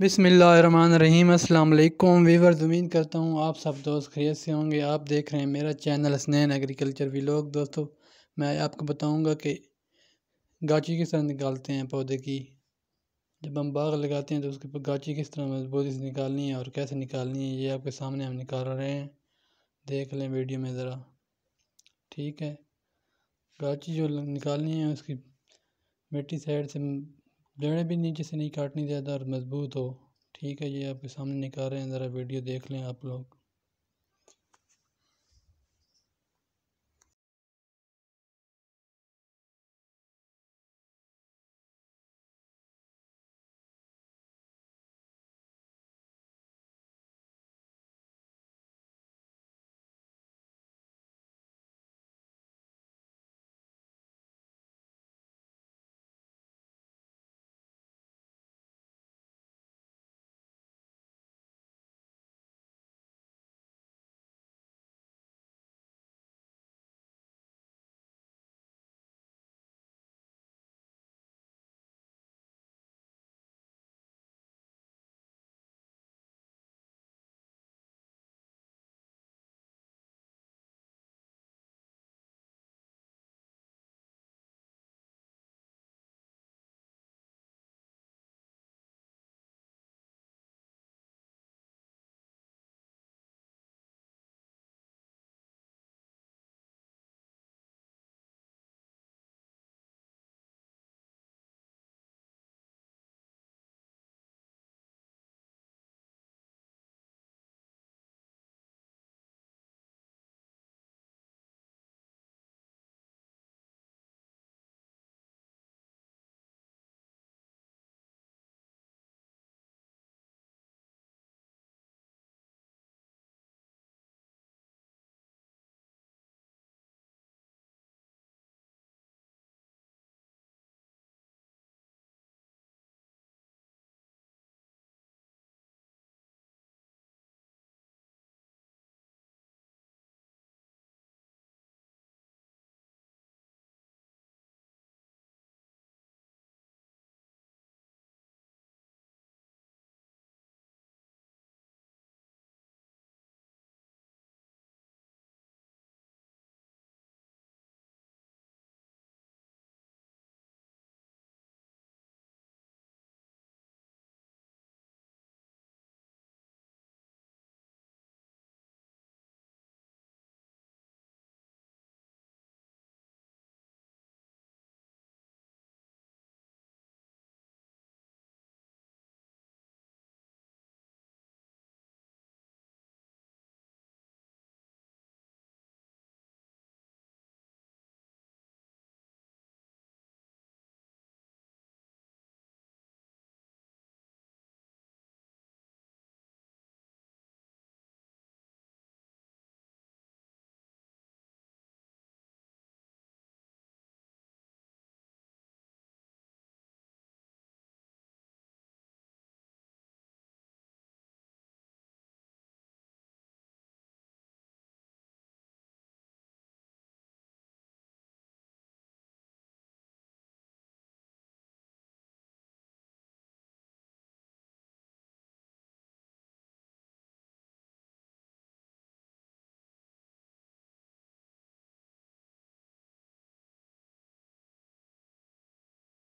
बिसमीम अल्लाम वीवर उम्मीद करता हूँ आप सब दोस्त खरीत से होंगे। आप देख रहे हैं मेरा चैनल स्नैन एग्रीकल्चर व्लॉग। दोस्तों, मैं आपको बताऊँगा कि गाची किस तरह निकालते हैं पौधे की। जब हम बाग लगाते हैं तो उसके ऊपर गाची किस तरह मजबूती से निकालनी है और कैसे निकालनी है, ये आपके सामने हम निकाल रहे हैं। देख लें वीडियो में ज़रा। ठीक है? गाची जो निकालनी है उसकी मिट्टी साइड से जड़ें भी नीचे से नहीं काटनी ज़्यादा और मज़बूत हो। ठीक है ये आपके सामने निकाल रहे हैं, ज़रा वीडियो देख लें आप लोग।